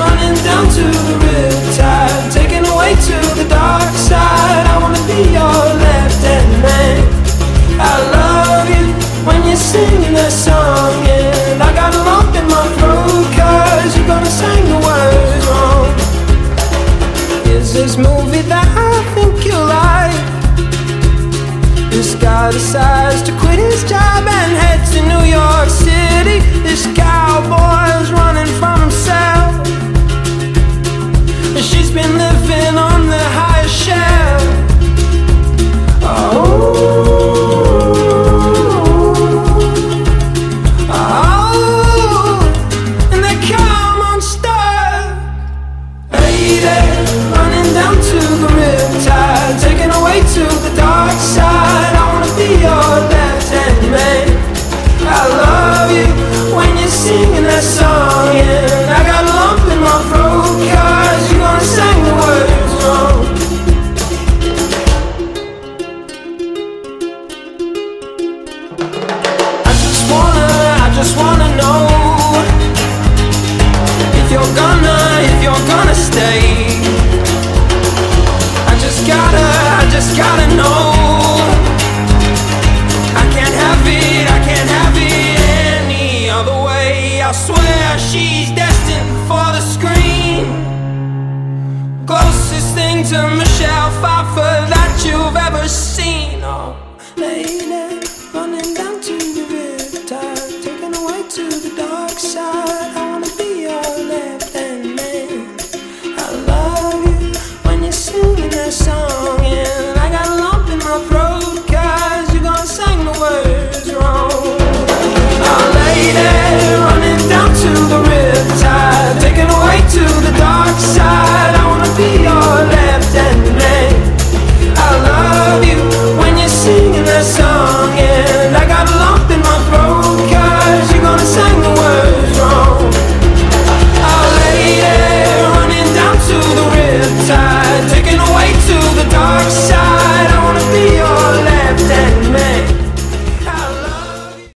Running down to the riptide, taken away to the dark side. I wanna be your left hand man. I love you when you're singing that song, and I got a lump in my throat, cause you're gonna sing the words wrong. Is this movie that I think you like? This guy decides to quit his job and head to New York City. This cowboy's riptide, taken away to the dark side. I wanna be your left hand man. I love you when you're singing that song, and I got a lump in my throat, cause you're gonna sing the words wrong. I just wanna, I just wanna know if you're gonna, if you're gonna stay. Just gotta know. I can't have it, I can't have it any other way. I swear she's destined for the screen. Closest thing to Michelle Pfeiffer that you've ever seen. Oh, lady.